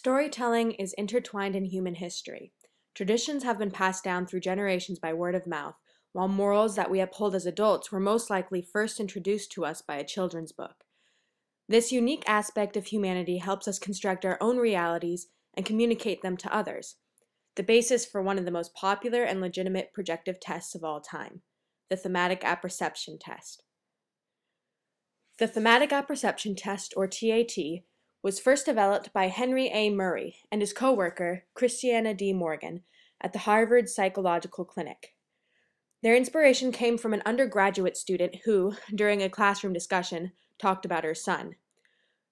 Storytelling is intertwined in human history. Traditions have been passed down through generations by word of mouth, while morals that we uphold as adults were most likely first introduced to us by a children's book. This unique aspect of humanity helps us construct our own realities and communicate them to others, the basis for one of the most popular and legitimate projective tests of all time, the thematic apperception test. The thematic apperception test, or TAT, was first developed by Henry A. Murray and his co-worker, Christiana D. Morgan, at the Harvard Psychological Clinic. Their inspiration came from an undergraduate student who, during a classroom discussion, talked about her son.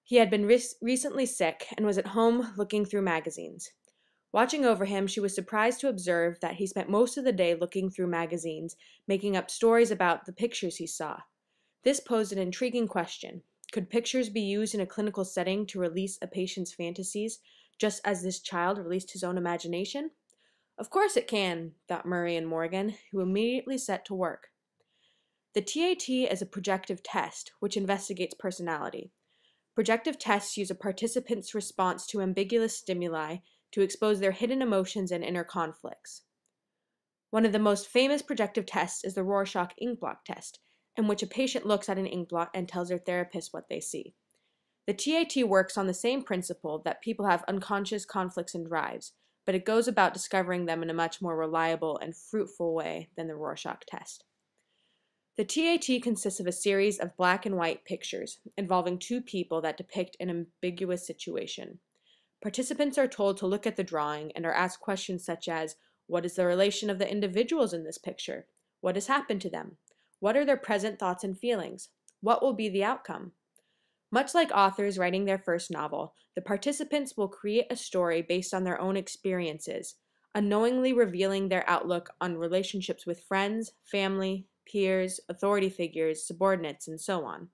He had been re recently sick and was at home looking through magazines. Watching over him, she was surprised to observe that he spent most of the day looking through magazines, making up stories about the pictures he saw. This posed an intriguing question. Could pictures be used in a clinical setting to release a patient's fantasies, just as this child released his own imagination? Of course it can, thought Murray and Morgan, who immediately set to work. The TAT is a projective test, which investigates personality. Projective tests use a participant's response to ambiguous stimuli to expose their hidden emotions and inner conflicts. One of the most famous projective tests is the Rorschach inkblot test, in which a patient looks at an inkblot and tells their therapist what they see. The TAT works on the same principle that people have unconscious conflicts and drives, but it goes about discovering them in a much more reliable and fruitful way than the Rorschach test. The TAT consists of a series of black and white pictures involving two people that depict an ambiguous situation. Participants are told to look at the drawing and are asked questions such as What is the relation of the individuals in this picture? What has happened to them? What are their present thoughts and feelings? What will be the outcome? Much like authors writing their first novel, the participants will create a story based on their own experiences, unknowingly revealing their outlook on relationships with friends, family, peers, authority figures, subordinates, and so on.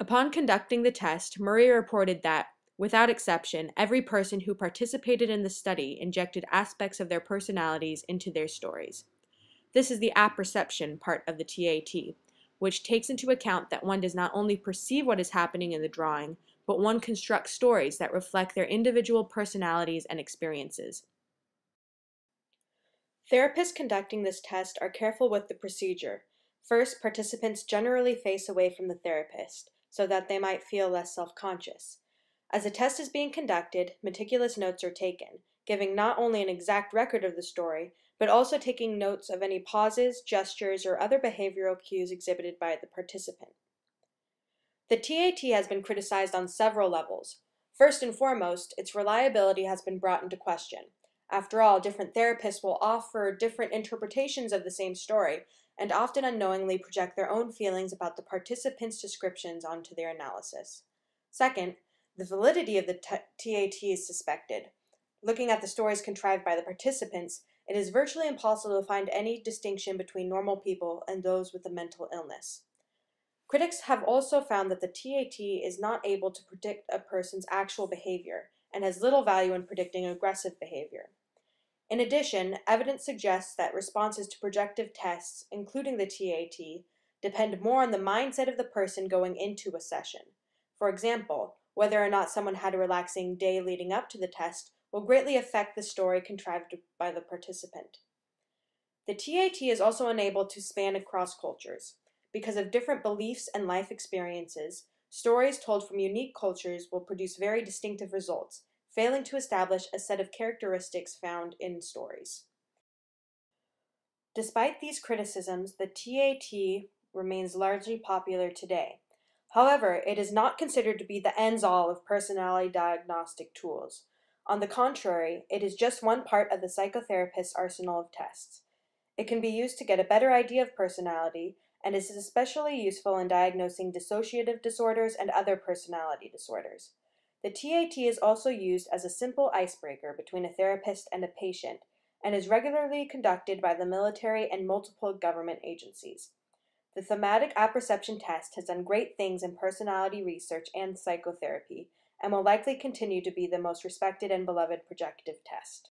Upon conducting the test, Murray reported that, without exception, every person who participated in the study injected aspects of their personalities into their stories. This is the apperception part of the TAT, which takes into account that one does not only perceive what is happening in the drawing, but one constructs stories that reflect their individual personalities and experiences. Therapists conducting this test are careful with the procedure. First, participants generally face away from the therapist, so that they might feel less self-conscious. As the test is being conducted, meticulous notes are taken, giving not only an exact record of the story, but also taking notes of any pauses, gestures, or other behavioral cues exhibited by the participant. The TAT has been criticized on several levels. First and foremost, its reliability has been brought into question. After all, different therapists will offer different interpretations of the same story, and often unknowingly project their own feelings about the participants' descriptions onto their analysis. Second, the validity of the TAT is suspected. Looking at the stories contrived by the participants, it is virtually impossible to find any distinction between normal people and those with a mental illness. Critics have also found that the TAT is not able to predict a person's actual behavior and has little value in predicting aggressive behavior. In addition, evidence suggests that responses to projective tests, including the TAT, depend more on the mindset of the person going into a session. For example, whether or not someone had a relaxing day leading up to the test will greatly affect the story contrived by the participant. The TAT is also unable to span across cultures. Because of different beliefs and life experiences, stories told from unique cultures will produce very distinctive results, failing to establish a set of characteristics found in stories. Despite these criticisms, the TAT remains largely popular today. However, it is not considered to be the ends-all of personality diagnostic tools. On the contrary, it is just one part of the psychotherapist's arsenal of tests. It can be used to get a better idea of personality and is especially useful in diagnosing dissociative disorders and other personality disorders. The TAT is also used as a simple icebreaker between a therapist and a patient and is regularly conducted by the military and multiple government agencies. The thematic apperception test has done great things in personality research and psychotherapy and will likely continue to be the most respected and beloved projective test.